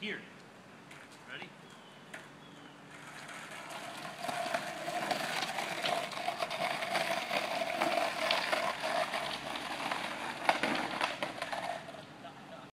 here.